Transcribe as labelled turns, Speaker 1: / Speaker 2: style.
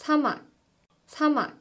Speaker 1: 사막, 사막.